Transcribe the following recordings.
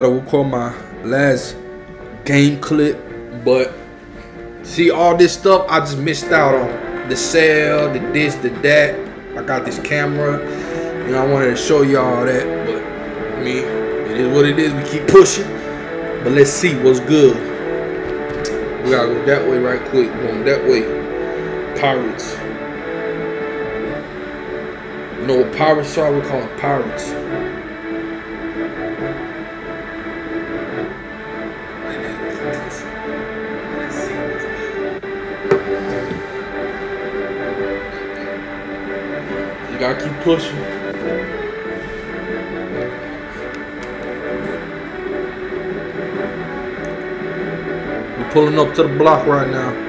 I will call my last game clip, but see all this stuff I just missed out on. The sale, the this, the that. I got this camera. You know, I wanted to show y'all that, but I mean, it is what it is. We keep pushing. But let's see what's good. We gotta go that way right quick. Going that way. Pirates. You know what pirates are? We call them pirates. You gotta keep pushing. We're pulling up to the block right now.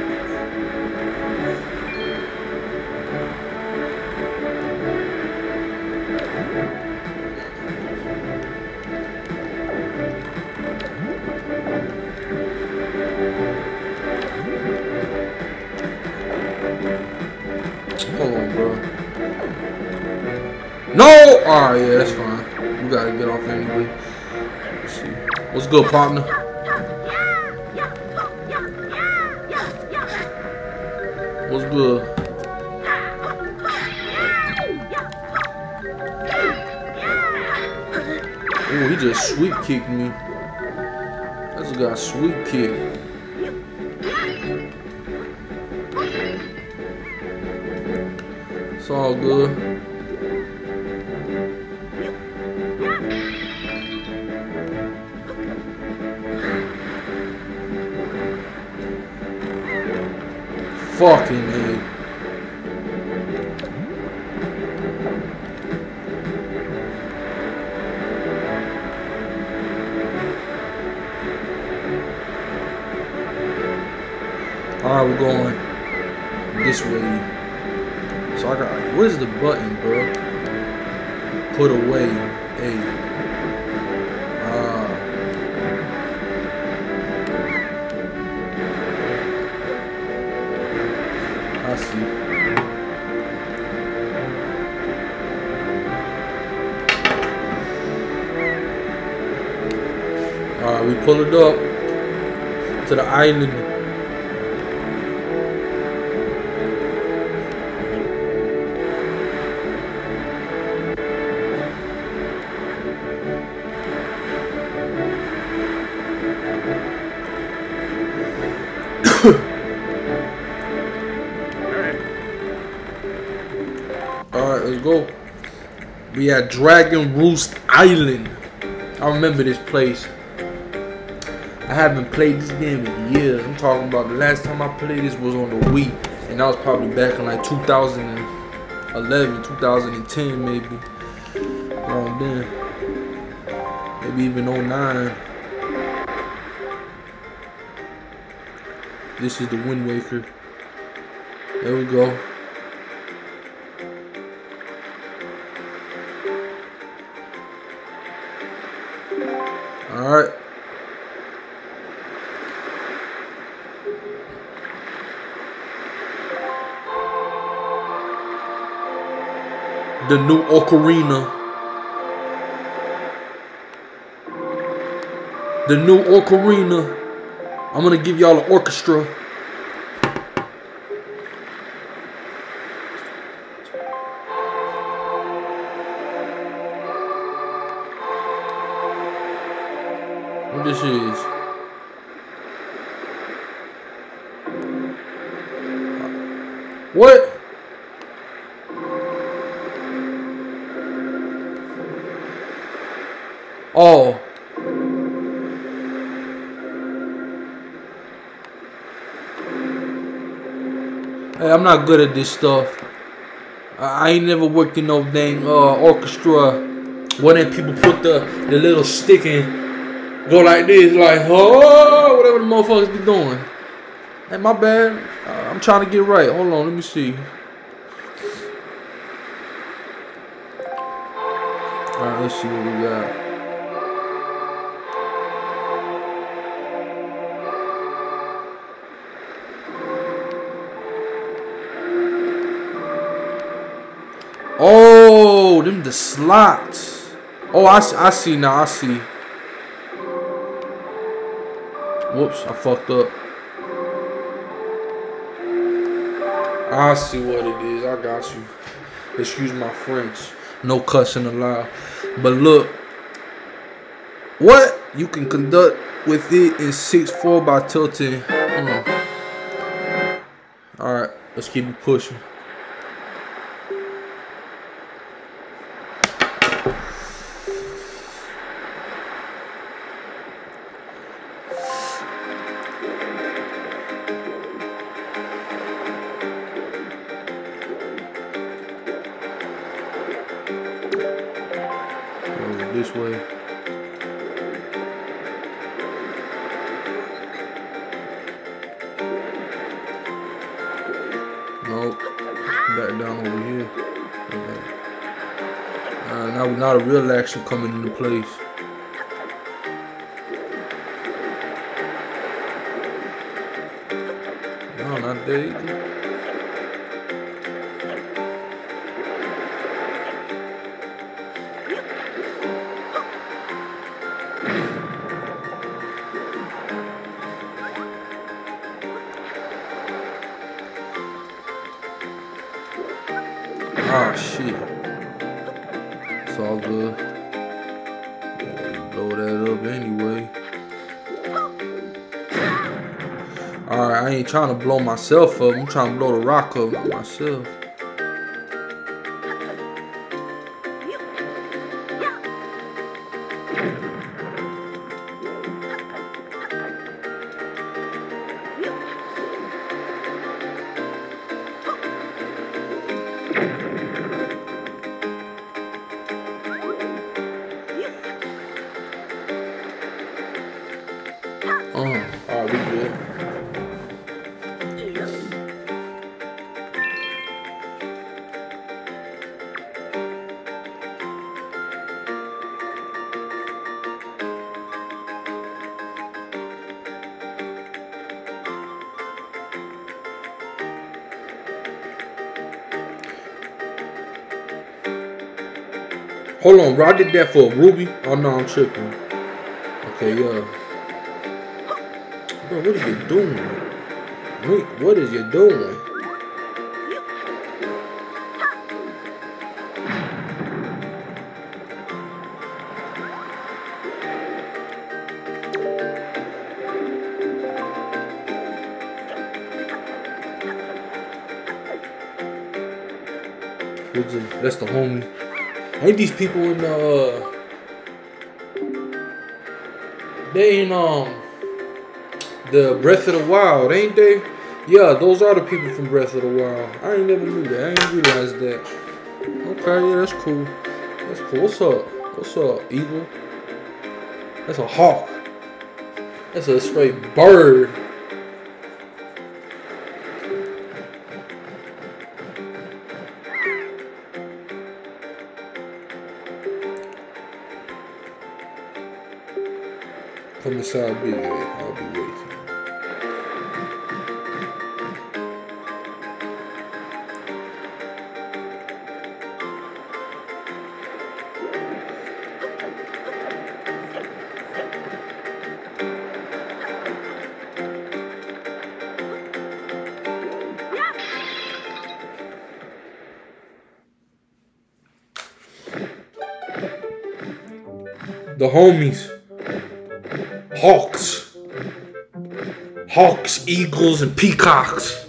No! Alright, yeah, that's fine. We gotta get off anyway. Let's see. What's good, partner? What's good? Ooh, he just sweep kicked me. That's a guy sweep kick. It's all good. Fucking A. Alright, we're going this way. So I got, where's the button, bro? Put away. Hey. Alright, we pull it up to the island. Go. We at Dragon Roost Island. I remember this place. I haven't played this game in years. I'm talking about the last time I played this was on the Wii. And that was probably back in like 2011, 2010 maybe. Around then. Maybe even 09. This is the Wind Waker. There we go. Alright. The new ocarina. The new ocarina. I'm gonna give y'all an orchestra. What this is? What? Oh. Hey, I'm not good at this stuff. I ain't never worked in no dang uh, orchestra. When then people put the, the little stick in go like this, like, oh, whatever the motherfuckers be doing. Hey, my bad. Uh, I'm trying to get right. Hold on, let me see. Alright, let's see what we got. Oh, them the slots. Oh, I, I see now. I see. Whoops, I fucked up. I see what it is. I got you. Excuse my French. No cussing allowed. But look, what you can conduct with it in 6-4 by tilting. Hmm. Alright, let's keep it pushing. Nope. Back down over here. Okay. Uh, now, now the real action coming into place. No, not there either. Trying to blow myself up. I'm trying to blow the rock up myself. Hold on, bro. I did that for Ruby. Oh no, I'm tripping. Okay, yeah. Bro, what are you doing? Wait, what is you doing? That's the homie. Ain't these people in uh they in um the Breath of the Wild, ain't they? Yeah, those are the people from Breath of the Wild. I ain't never knew that. I ain't realized that. Okay, yeah, that's cool. That's cool. What's up? What's up, Eagle? That's a hawk. That's a straight bird. Me, uh, I'll be waiting. the homies. Hawks. Hawks, eagles, and peacocks.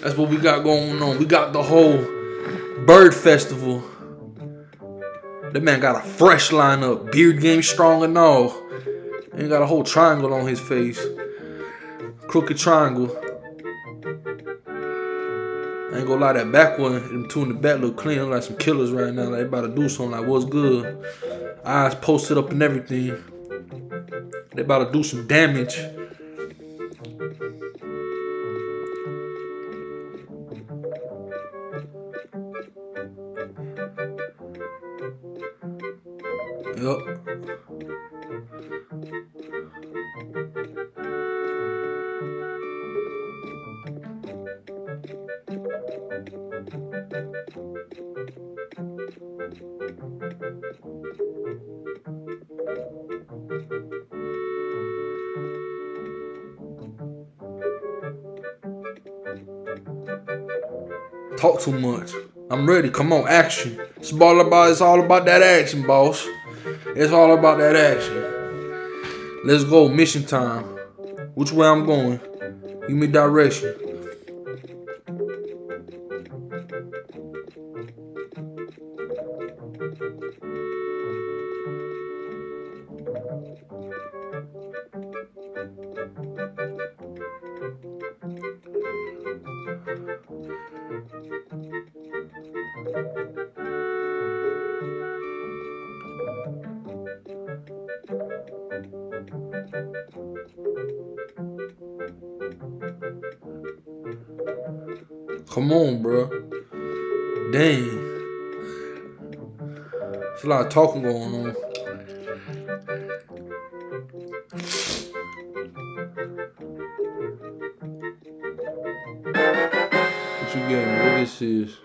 That's what we got going on. We got the whole bird festival. That man got a fresh lineup. Beard game strong and all. And got a whole triangle on his face. Crooked triangle. I ain't gonna lie, that back one, them two in the back look clean. like some killers right now. Like they about to do something. Like, what's good? Eyes posted up and everything. They about to do some damage. Yep. Talk too much. I'm ready. Come on, action. It's all about it's all about that action, boss. It's all about that action. Let's go. Mission time. Which way I'm going? Give me direction. Come on, bro. Dang. There's a lot of talking going on. What you getting? What this is?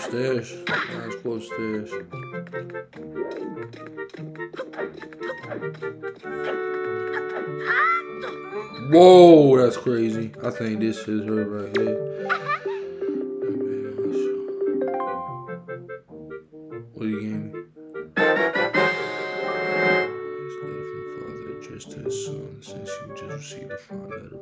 Upstairs. Let's go upstairs. Whoa, that's crazy. I think this is her right here. What do you since he just received a fine letter.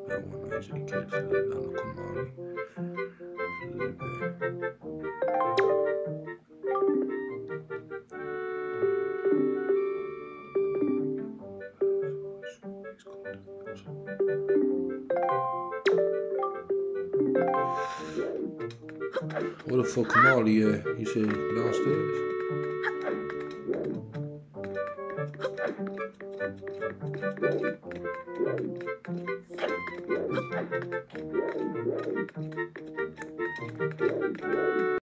Where the fuck Komali at? You said downstairs?